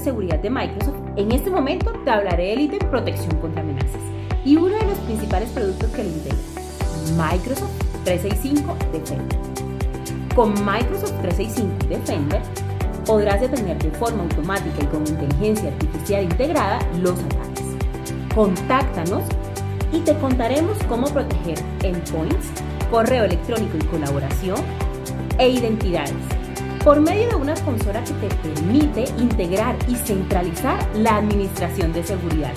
seguridad de Microsoft, en este momento te hablaré del ítem protección contra amenazas y uno de los principales productos que lo integra, Microsoft 365 Defender. Con Microsoft 365 Defender podrás detener de forma automática y con inteligencia artificial integrada los ataques. Contáctanos y te contaremos cómo proteger endpoints, correo electrónico y colaboración e identidades por medio de una consola que te permite integrar y centralizar la administración de seguridad